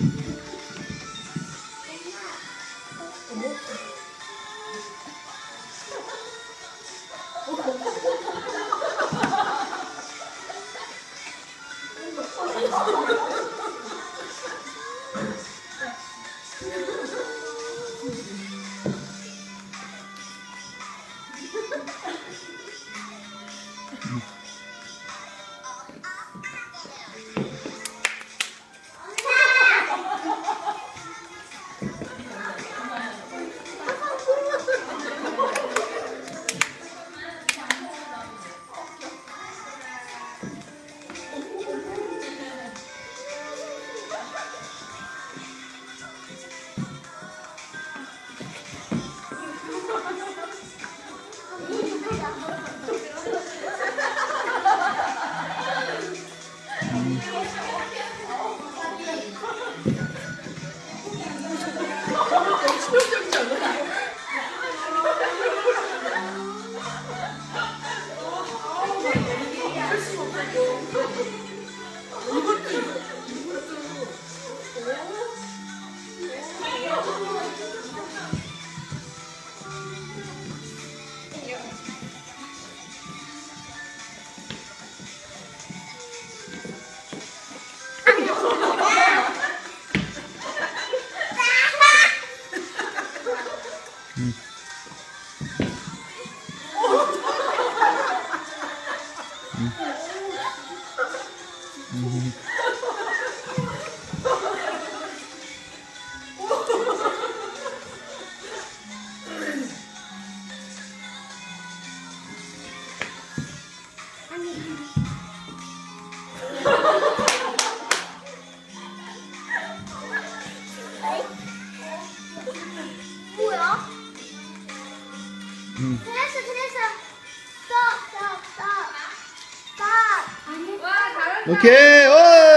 Mm-hmm. 嗯，嗯，嗯，嗯。 그랬어 그랬어 스톱 스톱 스톱 스톱 오케이. 오!